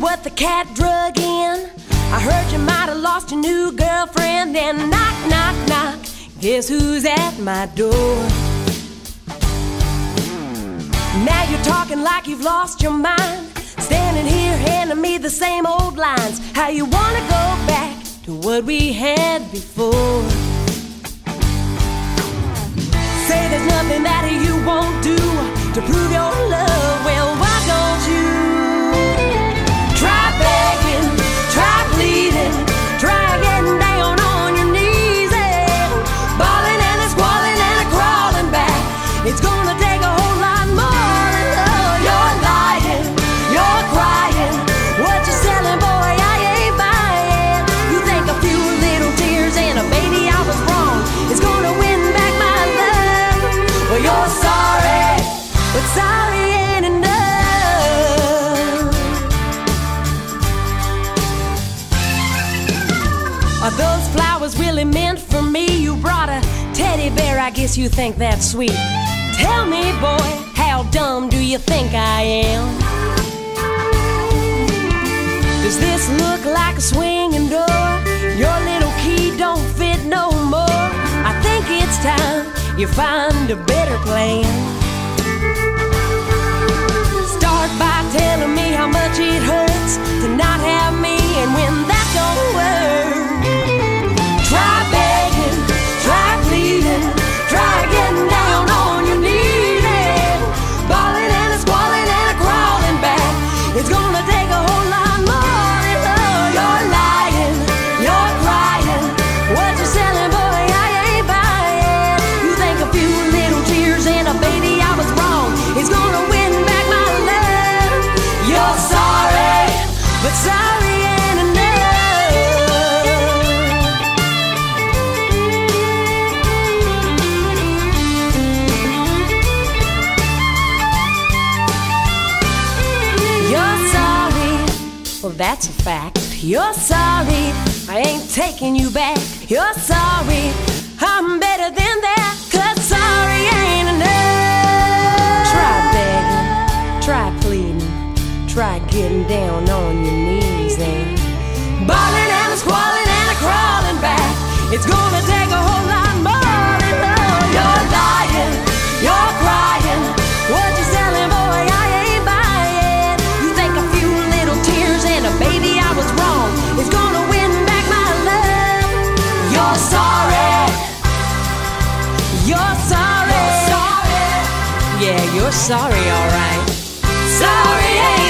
what the cat drug in. I heard you might have lost your new girlfriend. Then knock, knock, knock. Guess who's at my door? Now you're talking like you've lost your mind. Standing here handing me the same old lines. How you wanna go back to what we had before? Say there's nothing that you won't do to prove your Are those flowers really meant for me? You brought a teddy bear, I guess you think that's sweet. Tell me, boy, how dumb do you think I am? Does this look like a swinging door? Your little key don't fit no more. I think it's time you find a better plan. That's a fact. You're sorry, I ain't taking you back. You're sorry, I'm better than that. Cause sorry ain't enough. Try begging, try pleading, try getting down on your knees and bawling and squalling and crawling back. It's gonna Yeah, you're sorry, alright. Sorry ain't